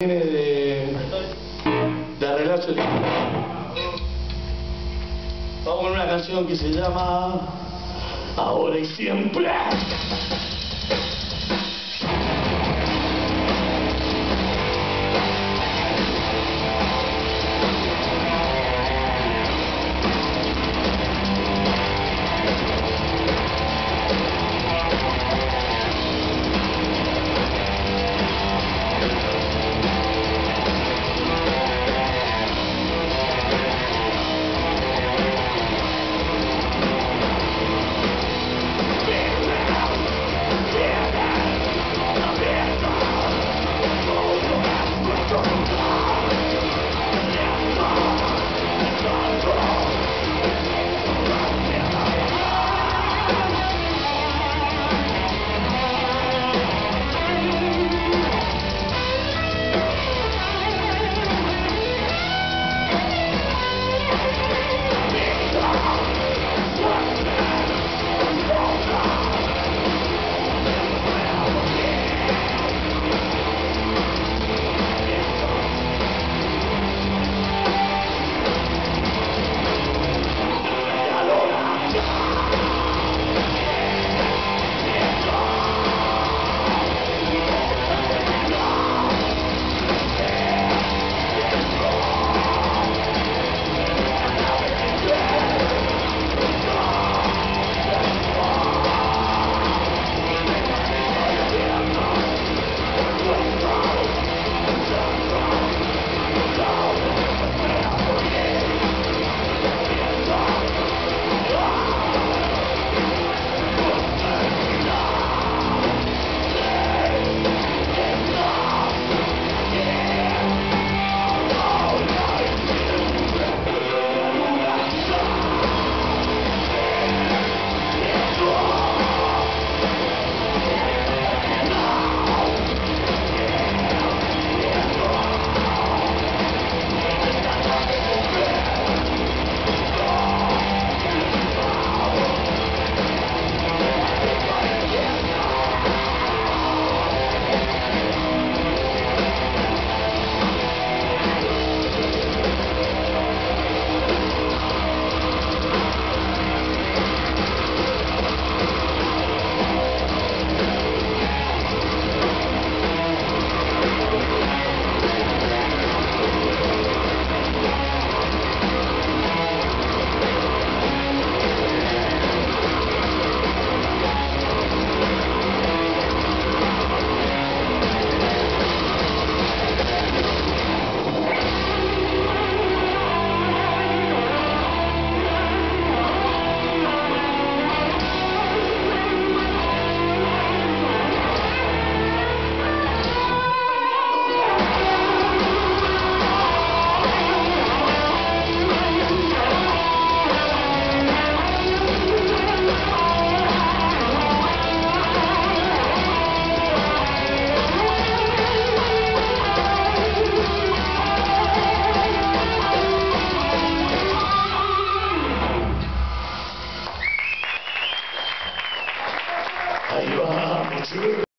Viene de, de arreglar su Vamos con una canción que se llama Ahora y Siempre.